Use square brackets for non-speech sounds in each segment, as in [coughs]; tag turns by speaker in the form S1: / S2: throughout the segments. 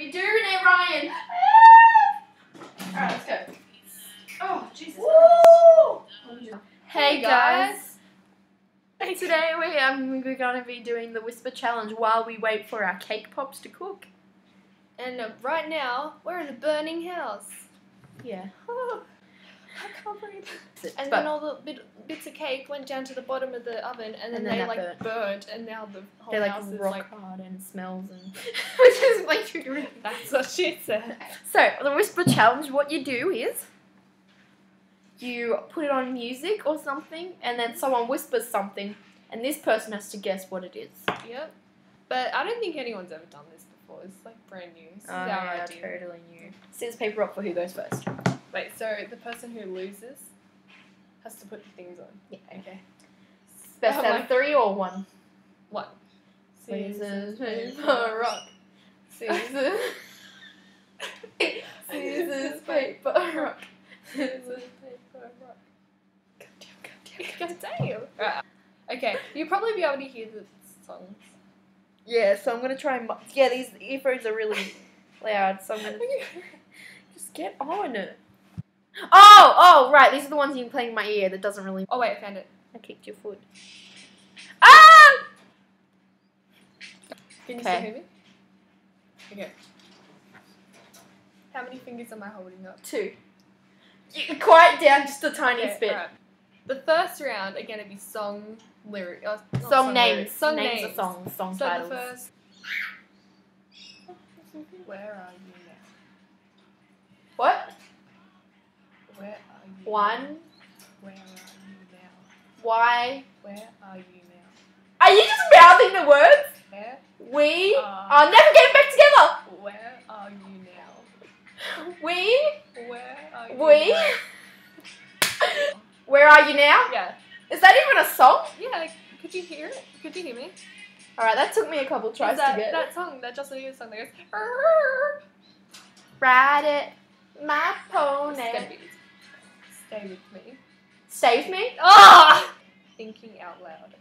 S1: We doing it, Ryan. Alright, let's go. Oh, Jesus. Hey
S2: Hey,
S1: guys. Today we um, we're going to be doing the whisper challenge while we wait for our cake pops to cook.
S2: And uh, right now, we're in a burning house.
S1: Yeah. [laughs]
S2: I can't breathe. And
S1: But-
S2: then all the bit, bits of cake went down to the bottom of the oven, and then,
S1: And then
S2: they like
S1: burnt.
S2: burnt, and now the whole
S1: like
S2: house is like.
S1: hard and smells and [laughs] which is like really
S2: That's what she said.
S1: So the whisper challenge, what you do is you put it on music or something, and then someone whispers something, and this person has to guess what it is.
S2: Yep. But I don't think anyone's ever done this before. It's like brand new. This is oh, our idea.
S1: totally new. Scissors paper rock for who goes first.
S2: Wait, so the person who loses has to put the things on.
S1: Yeah.
S2: Okay.
S1: Best
S2: Oh
S1: out of three or one.
S2: One.
S1: Scissors paper rock. Scissors. [laughs] Scissors [laughs] paper rock.
S2: Scissors, paper, rock. God damn. [laughs] Right. Okay, you'll probably be able to hear the songs.
S1: Yeah, so I'm gonna try and. mu- Yeah, these earphones are really loud, so I'm gonna [laughs] just get on it. Oh, oh, right. These are the ones you can play in my ear. That doesn't really.
S2: oh wait, I found it.
S1: I kicked your foot. Ah!
S2: Can you
S1: Okay.
S2: still hear me? Okay. How many fingers am I holding up?
S1: Two. You quiet down just a tiny
S2: Okay,
S1: bit.
S2: alright. The first round are going to be song lyric. Uh, not
S1: Song, names.
S2: lyrics, Song
S1: names.
S2: names.
S1: of songs. Song
S2: so
S1: titles.
S2: the first. Where are you now?
S1: What?
S2: Where are you?
S1: One.
S2: Now? Where are you now?
S1: Why?
S2: Where are you now?
S1: Are you just mouthing the words?
S2: Where?
S1: We
S2: Uh,
S1: are never getting back together.
S2: Where are you now?
S1: We.
S2: Where are you?
S1: We.
S2: now? [laughs]
S1: Where are you now?
S2: Yeah.
S1: Is that even a song?
S2: Yeah. Like, could you hear it? Could you hear me?
S1: All right, that took me a couple tries
S2: that,
S1: to get.
S2: that song, that Justin Bieber song that goes. "Arr."
S1: Ride it, my pony.
S2: be- Stay with me.
S1: Save me.
S2: Ah! Thinking out loud.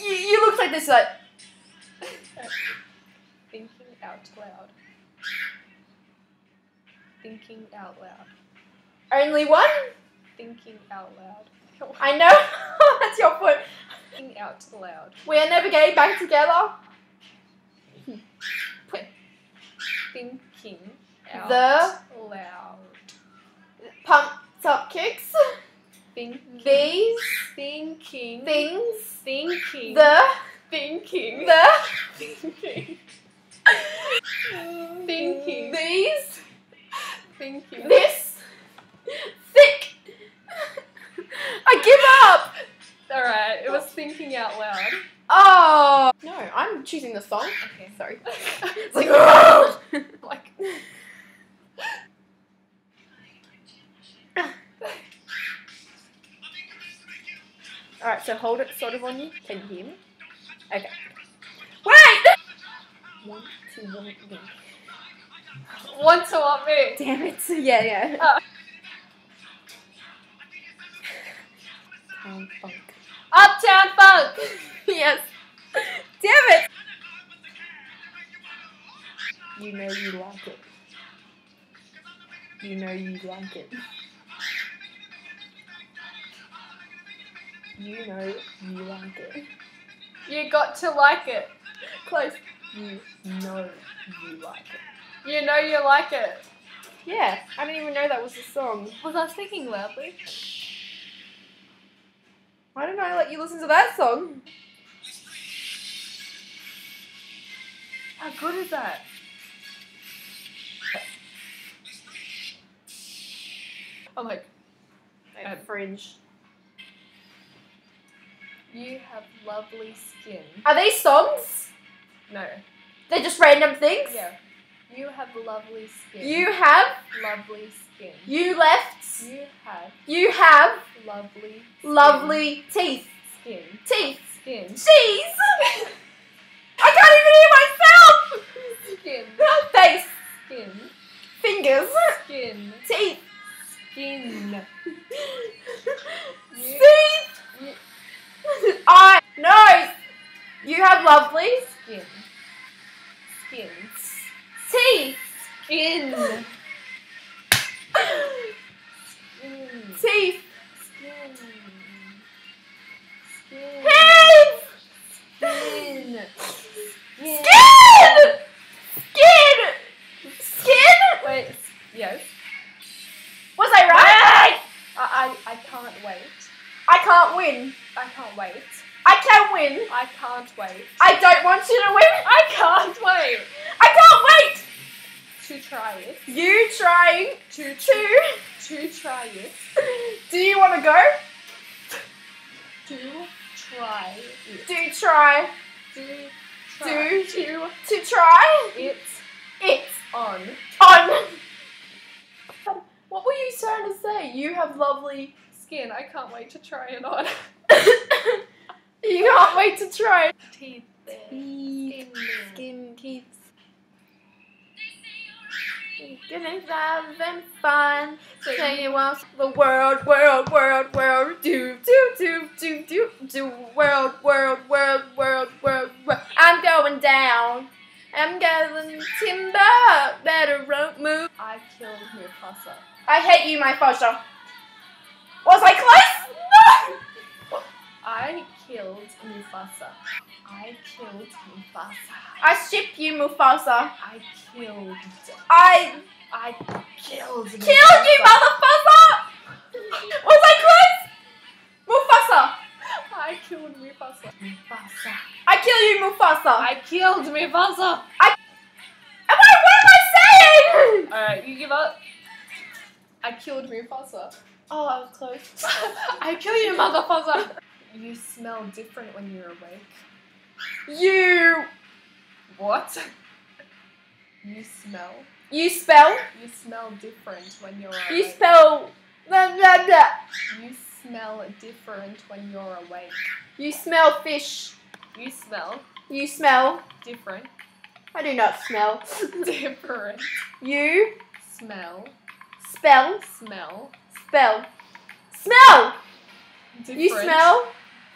S1: You, you look like this, like.
S2: Thinking out loud. Thinking out loud.
S1: Only one?
S2: Thinking out loud. [laughs]
S1: I know. [laughs] That's your foot.
S2: Thinking out loud.
S1: We are never getting back together.
S2: Thinking out
S1: The
S2: loud.
S1: pumped up kicks.
S2: Think,
S1: These
S2: thinking.
S1: things.
S2: Thinking.
S1: The
S2: Thinking.
S1: the
S2: Thinking. Thinking.
S1: these
S2: Thinking.
S1: this
S2: thinking out loud.
S1: Oh no, I'm choosing the song.
S2: Okay.
S1: Sorry. [laughs]
S2: it's
S1: Like, [laughs]
S2: like [laughs]
S1: All right, so hold it sort of on you. Can you hear me? Okay. Wait. One, two, one, go.
S2: want to want me.
S1: Damn it. Yeah, yeah.
S2: Oh. Uptown Funk. [laughs]
S1: yes. Damn it. You know you like it. You know you like it. You know you like it.
S2: You got to like it.
S1: Close. You know you like it.
S2: You know you like it.
S1: Yeah, I didn't even know that was a song.
S2: Was I speaking loudly?
S1: Why didn't I let you listen to that song?
S2: How good is that? I'm like, Um,
S1: Fringe.
S2: you have lovely skin.
S1: Are these songs?
S2: No.
S1: They're just random things?
S2: Yeah. You have lovely skin.
S1: You have,
S2: lovely skin.
S1: You left,
S2: You have
S1: you have
S2: lovely skin.
S1: lovely teeth.
S2: skin.
S1: Teeth.
S2: Skin.
S1: Cheese! [laughs] I can't even hear myself. Skin. Face.
S2: Skin.
S1: Fingers.
S2: Skin.
S1: Teeth.
S2: Skin. [laughs]
S1: Teeth.
S2: You-
S1: Eye. Nose. You have lovely
S2: Skin. Skin.
S1: Teeth.
S2: Skin.
S1: Teeth.
S2: Skin. Skin.
S1: Hands.
S2: Skin.
S1: Skin. Skin. Skin.
S2: Wait. Yes.
S1: Was I right?
S2: I, I I can't wait.
S1: I can't win.
S2: I can't wait.
S1: I can win.
S2: I can't wait.
S1: I don't want you to win.
S2: I can't wait
S1: I can't.
S2: To try it.
S1: You trying
S2: To
S1: to?
S2: to try it. [laughs]
S1: Do you want to go?
S2: To try it.
S1: Do try
S2: Do try.
S1: Do
S2: to
S1: to try
S2: it
S1: it
S2: on.
S1: on. What were you trying to say? You have lovely.
S2: Skin. I can't wait to try it on. [laughs]
S1: you can't wait to try.
S2: Teeth.
S1: Teeth.
S2: Skin.
S1: Skin teeth. Gonna have fun.
S2: So
S1: Say you want the world, world, world, world. Do, do, do, do, do, do. World, world, world, world, world, world. I'm going down. I'm gathering timber. Better rope move.
S2: I killed your Mufasa.
S1: I hate you, my foster. Was I close?
S2: I killed Mufasa. I killed Mufasa.
S1: I ship you, Mufasa.
S2: I killed.
S1: I
S2: I killed.
S1: killed you, motherfucker! Was I close? Mufasa.
S2: I killed Mufasa. Mufasa.
S1: I kill you, Mufasa.
S2: I killed Mufasa. I.
S1: Am I, what am I saying?
S2: Alright, you give up. I killed Mufasa.
S1: Oh, I was close. [laughs]
S2: I kill you, motherfucker. You smell different when you're awake.
S1: You,
S2: What? You smell.
S1: you spell,
S2: You smell different when you're awake.
S1: you spell, blah, blah, blah.
S2: You smell different when you're awake.
S1: You smell fish.
S2: You smell
S1: You smell.
S2: different.
S1: I do not smell.
S2: Different.
S1: You
S2: Smell.
S1: spell,
S2: Smell.
S1: spell. Smell!
S2: Different.
S1: You smell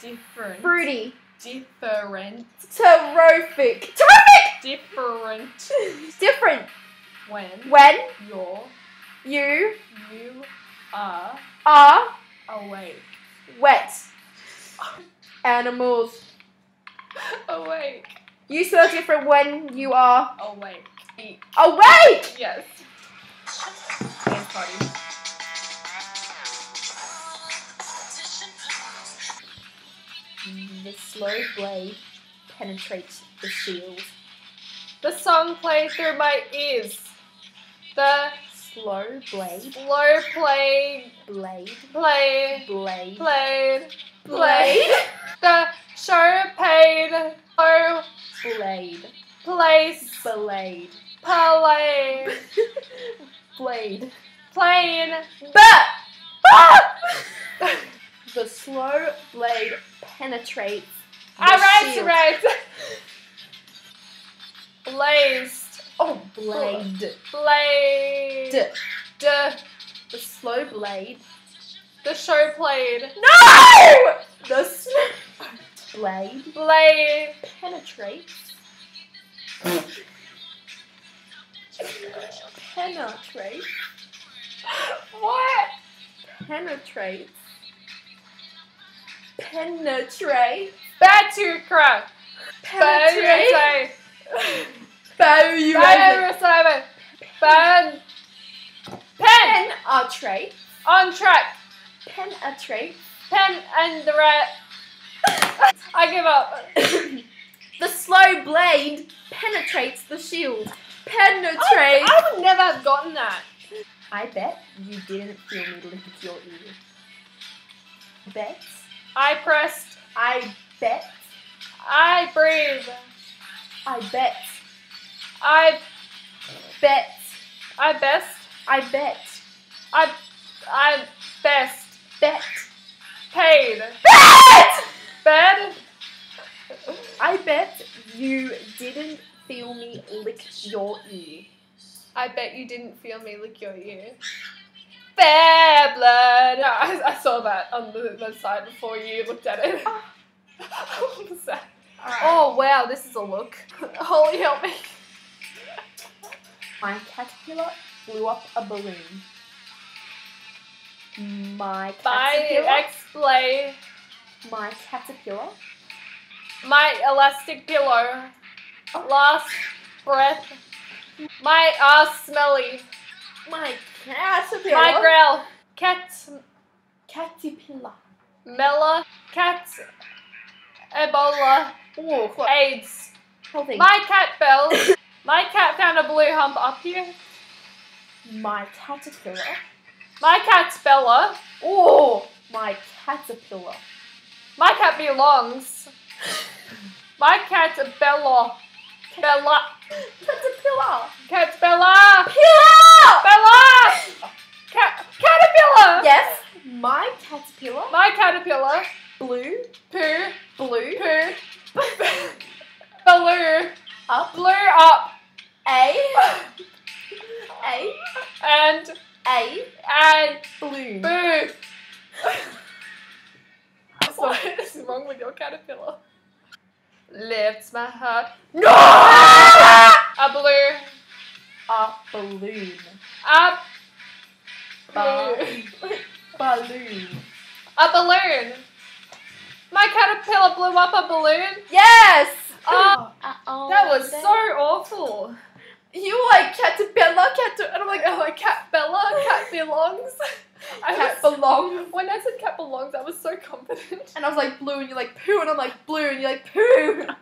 S2: Different.
S1: fruity.
S2: Different.
S1: Terrific. Terrific!
S2: Different. [laughs]
S1: Different.
S2: When
S1: When
S2: you're
S1: you
S2: you are
S1: are
S2: awake.
S1: wet. Animals.
S2: Awake.
S1: You smell different when you are
S2: Awake.
S1: Awake!
S2: Yes. Dance party.
S1: Slow blade penetrates the shield.
S2: The song played through my ears. The
S1: Slow blade,
S2: slow play
S1: blade,
S2: play
S1: blade,
S2: played
S1: blade,
S2: The show paid slow
S1: blade,
S2: place.
S1: Blade,
S2: play. [laughs]
S1: Blade.
S2: plane.
S1: But. The slow blade penetrates. The
S2: Alright,
S1: shield.
S2: right. Blazed.
S1: Oh, blade.
S2: Blade.
S1: D.
S2: The,
S1: The slow blade.
S2: the show played.
S1: No! The s- blade
S2: Blade.
S1: penetrates. Penetrates.
S2: What?
S1: Penetrates. Penetrate.
S2: Batu crack.
S1: Penetrate.
S2: Penetrate.
S1: Penetrate.
S2: Penetrate. Pen. Pen.
S1: Penetrate.
S2: On track.
S1: Penetrate.
S2: Pen and the rat. [laughs] I give up. [coughs]
S1: the slow blade penetrates the shield. Penetrate.
S2: I, I would never have gotten that.
S1: I bet you didn't feel me lick your ear. Bet.
S2: I pressed.
S1: I bet.
S2: I breathe.
S1: I bet.
S2: I
S1: Bet.
S2: I best.
S1: I bet.
S2: I I best
S1: Bet.
S2: paid.
S1: Bet!
S2: Bed.
S1: I bet you didn't feel me lick your ear.
S2: I bet you didn't feel me lick your ear. Fair blood. No, [laughs] I, I saw that on the, the side before you looked at it. Ah. What was that?
S1: Alright.
S2: Oh wow, this is a look. Holy help me.
S1: My caterpillar blew up a balloon. My
S2: My
S1: caterpillar.
S2: ex-play.
S1: my caterpillar.
S2: My elastic pillow. Last breath. My ass smelly.
S1: My caterpillar.
S2: My grail. Cat.
S1: caterpillar.
S2: Mela. Cat. Ebola.
S1: Close.
S2: AIDS.
S1: Whole thing.
S2: My cat Belle. [coughs] My cat found a blue hump up here.
S1: my caterpillar.
S2: My cat's Bella.
S1: Oh, my caterpillar.
S2: My cat belongs. My cat's Bella. Bella.
S1: Caterpillar.
S2: Cat's Bella.
S1: Pillar.
S2: Bella. Lifts my heart.
S1: No.
S2: A blue.
S1: A balloon.
S2: Up.
S1: Ba- balloon.
S2: A balloon. My caterpillar blew up a balloon.
S1: Yes.
S2: Oh, [gasps]
S1: Oh,
S2: that was so awful.
S1: You like caterpillar, cater, and I'm like,
S2: Oh, like cat Bella, cat belongs. [laughs] I
S1: cat
S2: was,
S1: belong. [laughs]
S2: when I said cat belongs, I was so confident.
S1: And I was like blue, and you're like poo, and I'm like blue, and you're like poo. [laughs]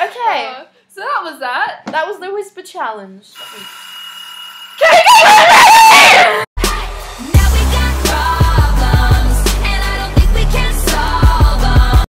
S1: Okay,
S2: Uh, so that was that.
S1: that was the whisper challenge.